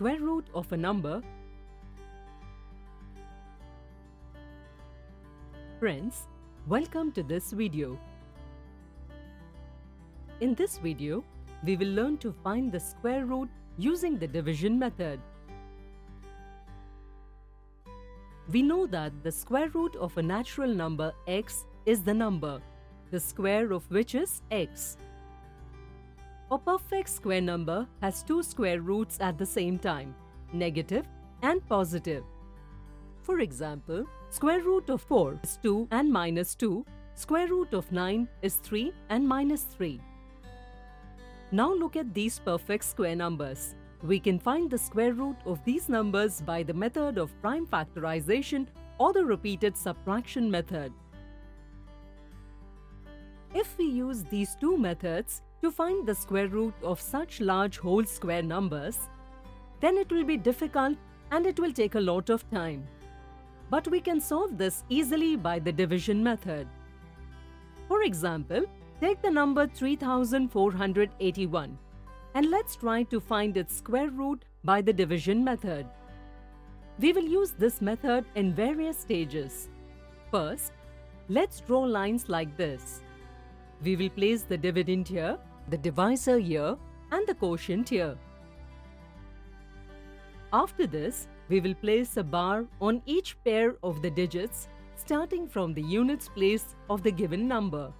square root of a number, Friends, welcome to this video. In this video, we will learn to find the square root using the division method. We know that the square root of a natural number x is the number, the square of which is x. A perfect square number has two square roots at the same time, negative and positive. For example, square root of 4 is 2 and minus 2, square root of 9 is 3 and minus 3. Now look at these perfect square numbers. We can find the square root of these numbers by the method of prime factorization or the repeated subtraction method. If we use these two methods, to find the square root of such large whole square numbers, then it will be difficult and it will take a lot of time. But we can solve this easily by the division method. For example, take the number 3481 and let's try to find its square root by the division method. We will use this method in various stages. First, let's draw lines like this. We will place the dividend here the divisor here and the quotient here. After this, we will place a bar on each pair of the digits starting from the units place of the given number.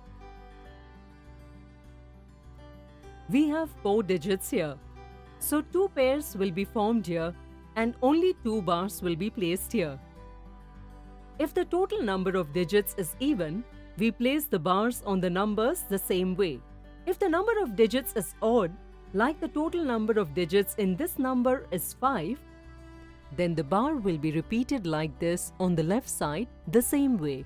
We have 4 digits here. So two pairs will be formed here and only two bars will be placed here. If the total number of digits is even, we place the bars on the numbers the same way. If the number of digits is odd, like the total number of digits in this number is 5, then the bar will be repeated like this on the left side the same way.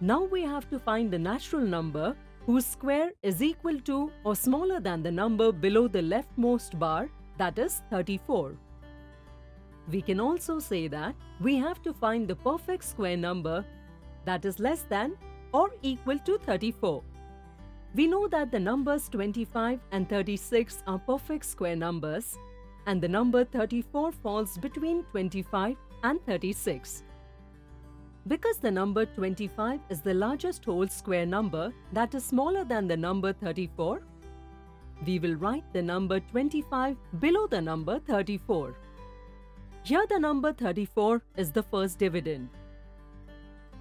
Now we have to find the natural number whose square is equal to or smaller than the number below the leftmost bar that is 34. We can also say that we have to find the perfect square number that is less than or equal to 34. We know that the numbers 25 and 36 are perfect square numbers and the number 34 falls between 25 and 36. Because the number 25 is the largest whole square number that is smaller than the number 34, we will write the number 25 below the number 34. Here the number 34 is the first dividend.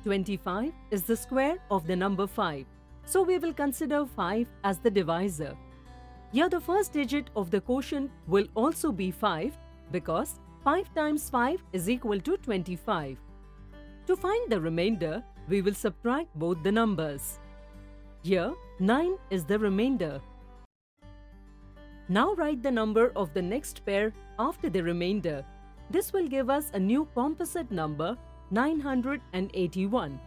25 is the square of the number 5. So we will consider 5 as the divisor. Here the first digit of the quotient will also be 5 because 5 times 5 is equal to 25. To find the remainder, we will subtract both the numbers. Here, 9 is the remainder. Now write the number of the next pair after the remainder. This will give us a new composite number 981.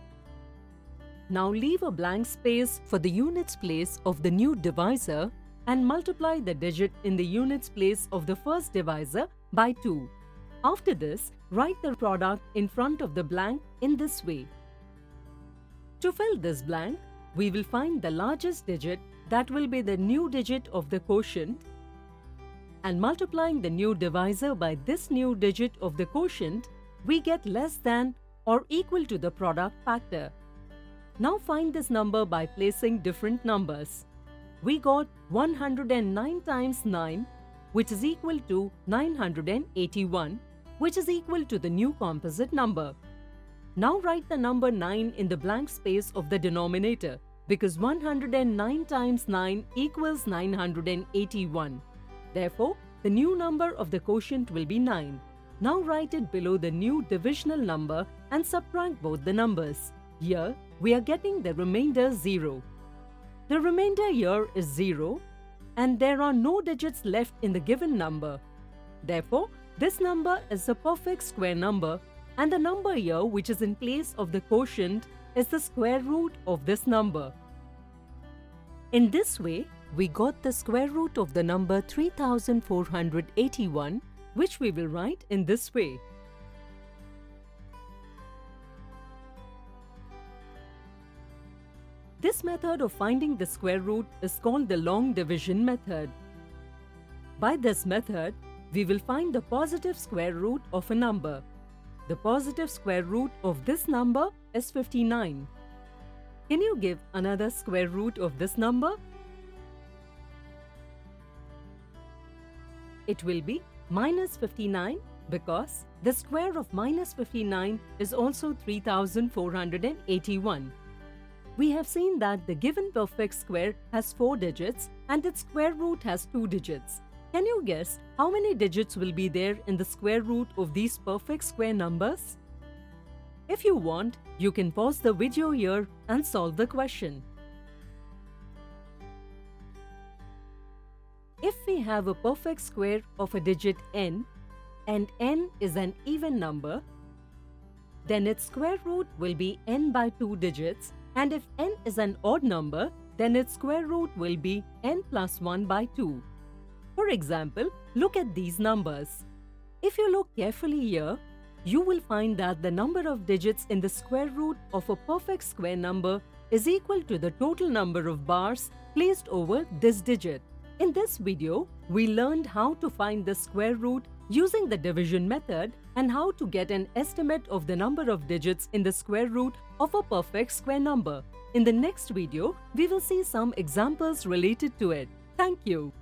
Now leave a blank space for the units place of the new divisor and multiply the digit in the units place of the first divisor by 2. After this, write the product in front of the blank in this way. To fill this blank, we will find the largest digit that will be the new digit of the quotient and multiplying the new divisor by this new digit of the quotient, we get less than or equal to the product factor. Now find this number by placing different numbers. We got 109 times 9 which is equal to 981 which is equal to the new composite number. Now write the number 9 in the blank space of the denominator because 109 times 9 equals 981. Therefore, the new number of the quotient will be 9. Now write it below the new divisional number and subtract both the numbers. Here, we are getting the remainder 0. The remainder here is 0 and there are no digits left in the given number. Therefore, this number is a perfect square number and the number here which is in place of the quotient is the square root of this number. In this way, we got the square root of the number 3481 which we will write in this way. This method of finding the square root is called the long division method. By this method, we will find the positive square root of a number. The positive square root of this number is 59. Can you give another square root of this number? It will be minus 59 because the square of minus 59 is also 3481. We have seen that the given perfect square has 4 digits and its square root has 2 digits. Can you guess how many digits will be there in the square root of these perfect square numbers? If you want, you can pause the video here and solve the question. If we have a perfect square of a digit n and n is an even number, then its square root will be n by 2 digits and if n is an odd number, then its square root will be n plus 1 by 2. For example, look at these numbers. If you look carefully here, you will find that the number of digits in the square root of a perfect square number is equal to the total number of bars placed over this digit. In this video, we learned how to find the square root using the division method and how to get an estimate of the number of digits in the square root of a perfect square number. In the next video, we will see some examples related to it. Thank you.